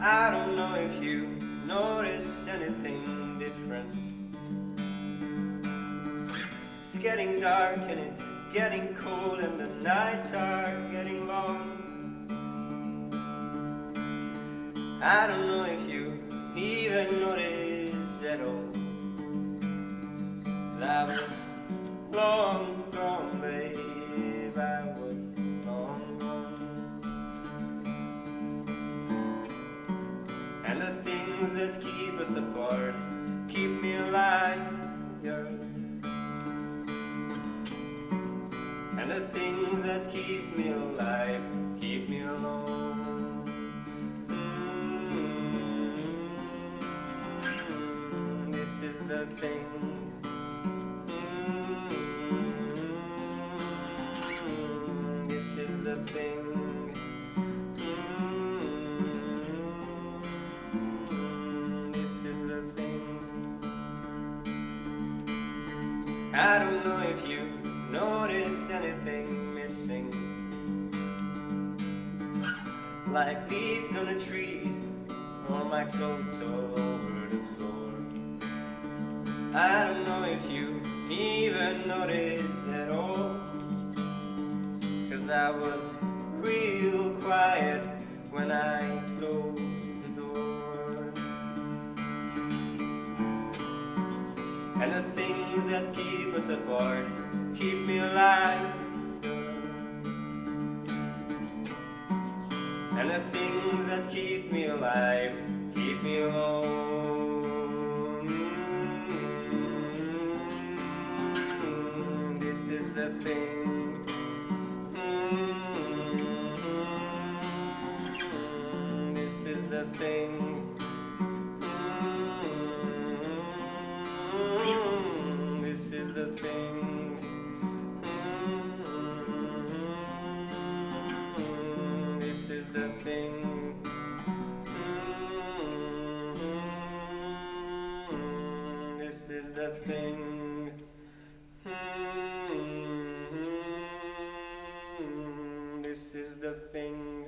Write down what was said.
I don't know if you notice anything different. It's getting dark and it's getting cold and the nights are getting long. I don't know if you apart keep me alive. And the things that keep me alive keep me alone. Mm, This is the thing. Mm, This is the thing. I don't know if you noticed anything missing. Like leaves on the trees, or my clothes all over the floor. I don't know if you even noticed at all. Cause I was real quiet when I closed And the things that keep us apart keep me alive. And the things that keep me alive keep me alone. This is the thing. This is the thing. kind thing. -hmm. This is the thing.